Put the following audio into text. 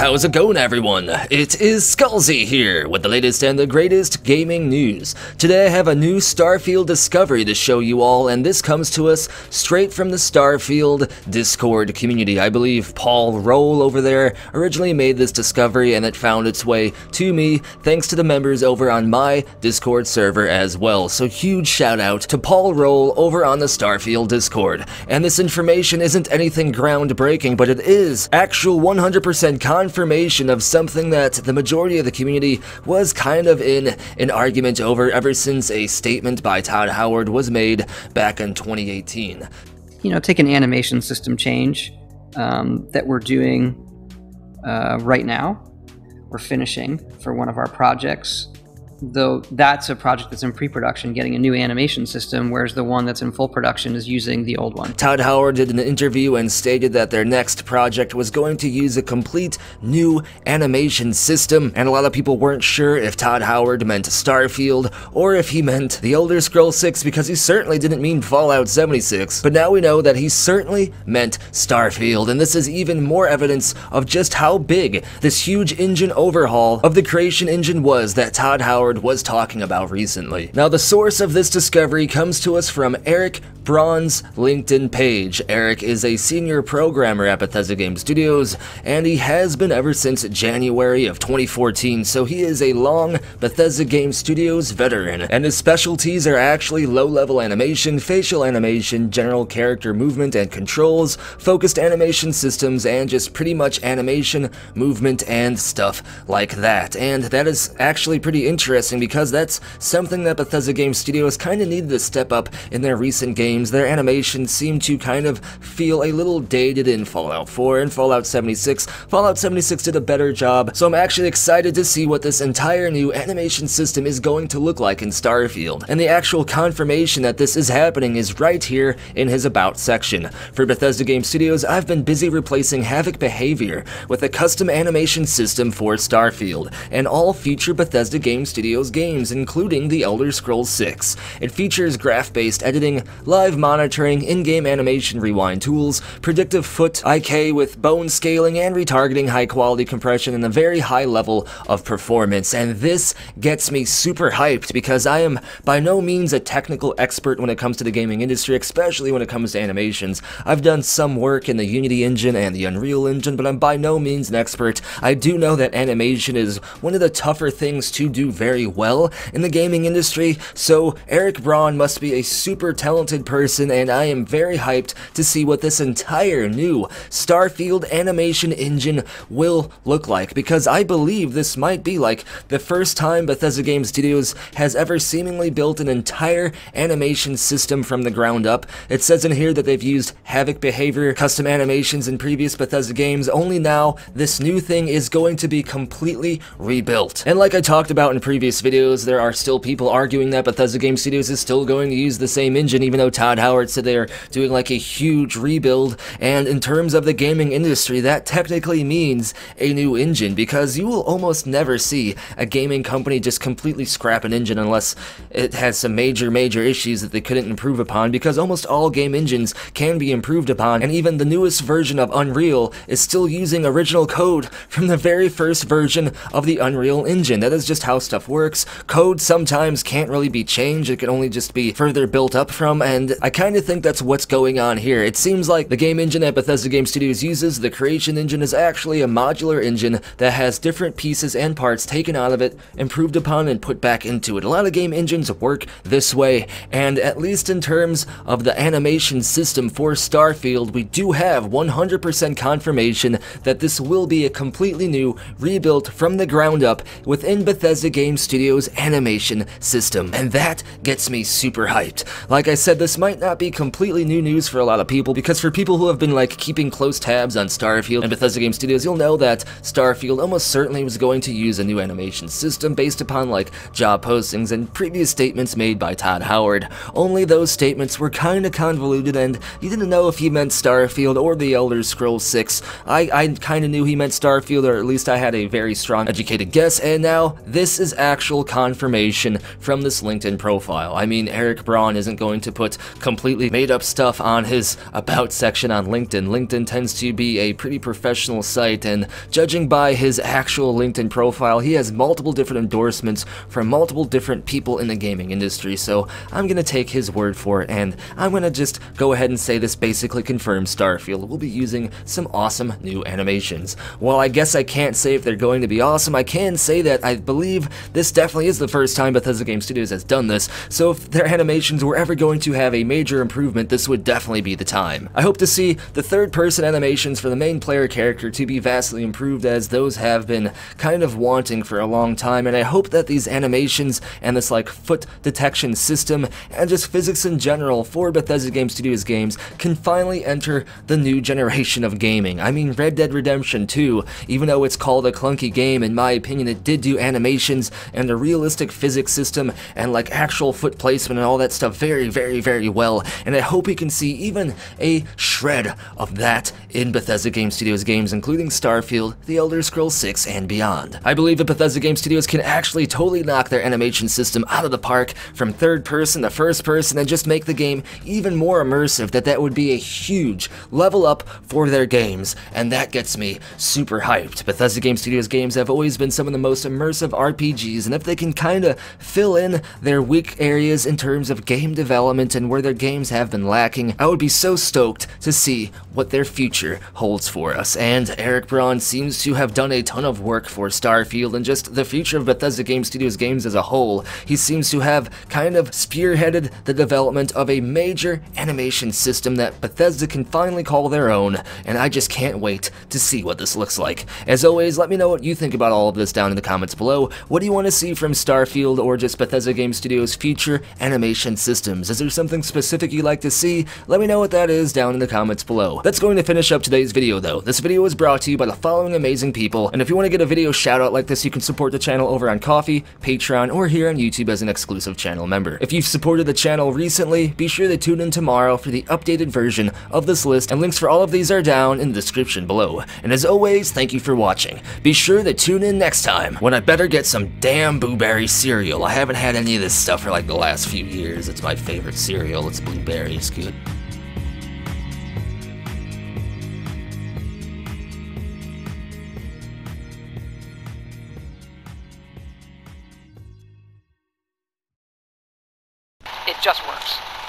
how's it going everyone? It is Skullzi here with the latest and the greatest gaming news. Today I have a new Starfield discovery to show you all and this comes to us straight from the Starfield Discord community. I believe Paul Roll over there originally made this discovery and it found its way to me thanks to the members over on my Discord server as well. So huge shout out to Paul Roll over on the Starfield Discord. And this information isn't anything groundbreaking but it is actual 100% confirmation of something that the majority of the community was kind of in an argument over ever since a statement by Todd Howard was made back in 2018. You know, take an animation system change um, that we're doing uh, right now. We're finishing for one of our projects though that's a project that's in pre-production getting a new animation system whereas the one that's in full production is using the old one. Todd howard did an interview and stated that their next project was going to use a complete new animation system and a lot of people weren't sure if todd howard meant starfield or if he meant the elder scroll 6 because he certainly didn't mean fallout 76 but now we know that he certainly meant starfield and this is even more evidence of just how big this huge engine overhaul of the creation engine was that todd howard Was talking about recently. Now, the source of this discovery comes to us from Eric Braun's LinkedIn page. Eric is a senior programmer at Bethesda Game Studios, and he has been ever since January of 2014, so he is a long Bethesda Game Studios veteran, and his specialties are actually low-level animation, facial animation, general character movement and controls, focused animation systems, and just pretty much animation, movement, and stuff like that. And that is actually pretty interesting interesting because that's something that Bethesda Game Studios kind of needed to step up in their recent games. Their animations seem to kind of feel a little dated in Fallout 4 and Fallout 76. Fallout 76 did a better job, so I'm actually excited to see what this entire new animation system is going to look like in Starfield. And the actual confirmation that this is happening is right here in his About section. For Bethesda Game Studios, I've been busy replacing Havok behavior with a custom animation system for Starfield, and all future Bethesda Game Studios Studios games, including The Elder Scrolls 6. It features graph-based editing, live monitoring, in-game animation rewind tools, predictive foot IK with bone scaling and retargeting high-quality compression and a very high level of performance. And this gets me super hyped because I am by no means a technical expert when it comes to the gaming industry, especially when it comes to animations. I've done some work in the Unity engine and the Unreal engine, but I'm by no means an expert. I do know that animation is one of the tougher things to do very very well in the gaming industry, so Eric Braun must be a super talented person, and I am very hyped to see what this entire new Starfield animation engine will look like, because I believe this might be like the first time Bethesda Game Studios has ever seemingly built an entire animation system from the ground up. It says in here that they've used Havok behavior, custom animations in previous Bethesda games, only now this new thing is going to be completely rebuilt. And like I talked about in previous previous videos, there are still people arguing that Bethesda Game Studios is still going to use the same engine, even though Todd Howard said they're doing like a huge rebuild. And in terms of the gaming industry, that technically means a new engine, because you will almost never see a gaming company just completely scrap an engine unless it has some major, major issues that they couldn't improve upon, because almost all game engines can be improved upon, and even the newest version of Unreal is still using original code from the very first version of the Unreal Engine. That is just how stuff works. Code sometimes can't really be changed, it can only just be further built up from, and I kind of think that's what's going on here. It seems like the game engine that Bethesda Game Studios uses, the creation engine, is actually a modular engine that has different pieces and parts taken out of it, improved upon, and put back into it. A lot of game engines work this way, and at least in terms of the animation system for Starfield, we do have 100% confirmation that this will be a completely new, rebuilt from the ground up within Bethesda Game Studios animation system, and that gets me super hyped. Like I said, this might not be completely new news for a lot of people, because for people who have been like keeping close tabs on Starfield and Bethesda Game Studios, you'll know that Starfield almost certainly was going to use a new animation system based upon like job postings and previous statements made by Todd Howard. Only those statements were kinda convoluted and you didn't know if he meant Starfield or The Elder Scrolls 6. I, I kinda knew he meant Starfield, or at least I had a very strong educated guess, and now this is actually actual confirmation from this LinkedIn profile. I mean, Eric Braun isn't going to put completely made up stuff on his About section on LinkedIn. LinkedIn tends to be a pretty professional site, and judging by his actual LinkedIn profile, he has multiple different endorsements from multiple different people in the gaming industry, so I'm gonna take his word for it, and I'm gonna just go ahead and say this basically confirms Starfield will be using some awesome new animations. While I guess I can't say if they're going to be awesome, I can say that I believe this definitely is the first time Bethesda Game Studios has done this, so if their animations were ever going to have a major improvement, this would definitely be the time. I hope to see the third-person animations for the main player character to be vastly improved as those have been kind of wanting for a long time, and I hope that these animations and this like foot detection system and just physics in general for Bethesda Game Studios games can finally enter the new generation of gaming. I mean, Red Dead Redemption 2, even though it's called a clunky game, in my opinion, it did do animations and a realistic physics system and like actual foot placement and all that stuff very, very, very well, and I hope we can see even a shred of that in Bethesda Game Studios games, including Starfield, The Elder Scrolls 6, and beyond. I believe that Bethesda Game Studios can actually totally knock their animation system out of the park from third person to first person and just make the game even more immersive, that that would be a huge level up for their games, and that gets me super hyped. Bethesda Game Studios games have always been some of the most immersive RPGs, and if they can kinda fill in their weak areas in terms of game development and where their games have been lacking, I would be so stoked to see what their future holds for us. And Eric Braun seems to have done a ton of work for Starfield and just the future of Bethesda Game Studios games as a whole. He seems to have kind of spearheaded the development of a major animation system that Bethesda can finally call their own, and I just can't wait to see what this looks like. As always, let me know what you think about all of this down in the comments below. What do you want to see from Starfield or just Bethesda Game Studios' future animation systems? Is there something specific you'd like to see? Let me know what that is down in the comments below. That's going to finish up today's video though. This video was brought to you by the following amazing people, and if you want to get a video shout out like this, you can support the channel over on Ko-fi, Patreon, or here on YouTube as an exclusive channel member. If you've supported the channel recently, be sure to tune in tomorrow for the updated version of this list, and links for all of these are down in the description below. And as always, thank you for watching. Be sure to tune in next time, when I better get some damn blueberry cereal. I haven't had any of this stuff for like the last few years. It's my favorite cereal. It's blueberry. It's good. It just works.